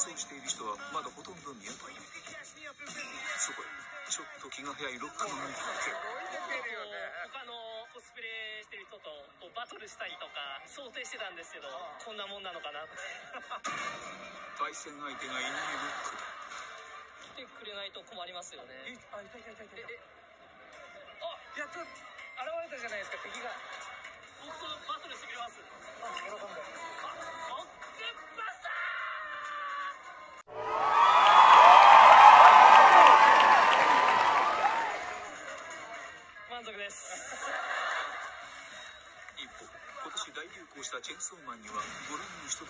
仮装している人はまだほとんど見当たらないそこへちょっと気が早いロックマンが発見他のコスプレしてる人とこうバトルしたりとか想定してたんですけどこんなもんなのかなって対戦相手がいないロックだ来てくれないと困りますよねえあいたいたいたいたいええやっと現れたじゃないですか敵が足です。一方今年大流行したチェンソーマンにはご覧の人だかり